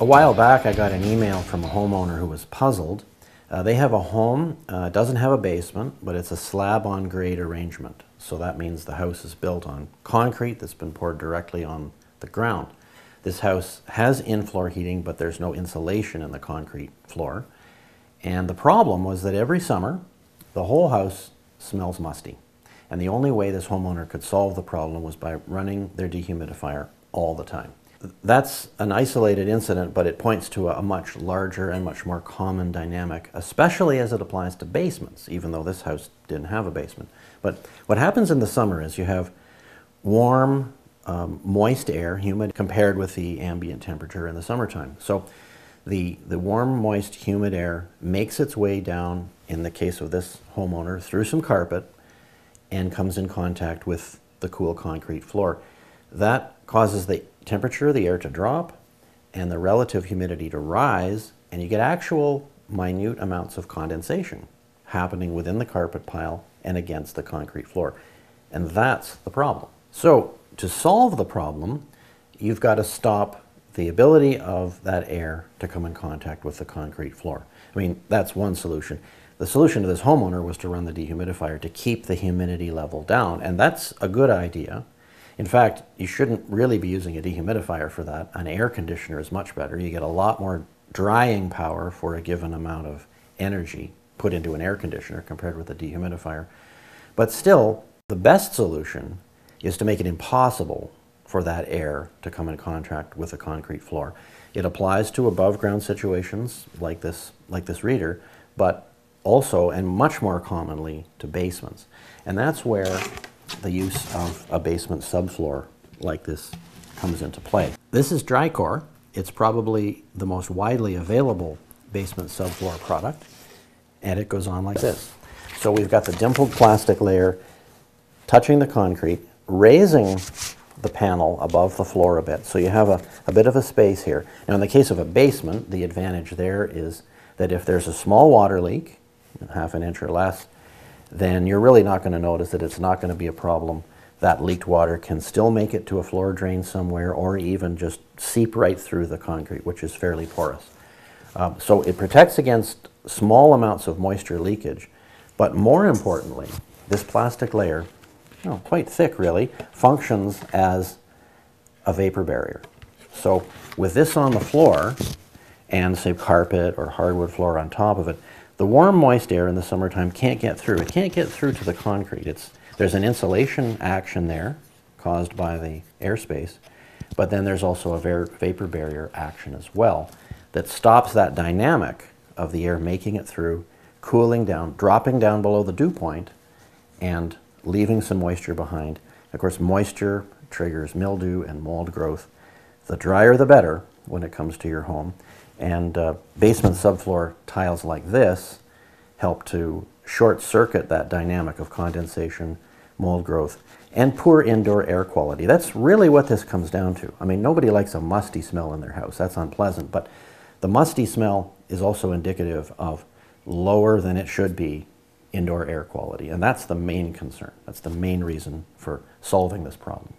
A while back, I got an email from a homeowner who was puzzled. Uh, they have a home, uh, doesn't have a basement, but it's a slab on grade arrangement. So that means the house is built on concrete that's been poured directly on the ground. This house has in-floor heating, but there's no insulation in the concrete floor. And the problem was that every summer, the whole house smells musty. And the only way this homeowner could solve the problem was by running their dehumidifier all the time. That's an isolated incident, but it points to a much larger and much more common dynamic, especially as it applies to basements, even though this house didn't have a basement. But what happens in the summer is you have warm, um, moist air, humid, compared with the ambient temperature in the summertime. So the, the warm, moist, humid air makes its way down, in the case of this homeowner, through some carpet and comes in contact with the cool concrete floor. That causes the temperature of the air to drop and the relative humidity to rise, and you get actual minute amounts of condensation happening within the carpet pile and against the concrete floor. And that's the problem. So to solve the problem, you've got to stop the ability of that air to come in contact with the concrete floor. I mean, that's one solution. The solution to this homeowner was to run the dehumidifier to keep the humidity level down, and that's a good idea. In fact, you shouldn't really be using a dehumidifier for that. An air conditioner is much better. You get a lot more drying power for a given amount of energy put into an air conditioner compared with a dehumidifier. But still, the best solution is to make it impossible for that air to come in contact with a concrete floor. It applies to above ground situations like this, like this reader, but also and much more commonly to basements. And that's where the use of a basement subfloor like this comes into play. This is DRIcore. It's probably the most widely available basement subfloor product, and it goes on like this. So we've got the dimpled plastic layer touching the concrete, raising the panel above the floor a bit. So you have a, a bit of a space here. Now in the case of a basement, the advantage there is that if there's a small water leak, half an inch or less, then you're really not going to notice that it's not going to be a problem. That leaked water can still make it to a floor drain somewhere or even just seep right through the concrete, which is fairly porous. Um, so it protects against small amounts of moisture leakage, but more importantly, this plastic layer, know, quite thick really, functions as a vapor barrier. So with this on the floor and say carpet or hardwood floor on top of it, the warm, moist air in the summertime can't get through. It can't get through to the concrete. It's, there's an insulation action there caused by the airspace, but then there's also a vapor barrier action as well that stops that dynamic of the air making it through, cooling down, dropping down below the dew point, and leaving some moisture behind. Of course, moisture triggers mildew and mold growth. The drier the better when it comes to your home. And uh, basement subfloor tiles like this help to short circuit that dynamic of condensation, mold growth, and poor indoor air quality. That's really what this comes down to. I mean, nobody likes a musty smell in their house. That's unpleasant. But the musty smell is also indicative of lower than it should be indoor air quality. And that's the main concern. That's the main reason for solving this problem.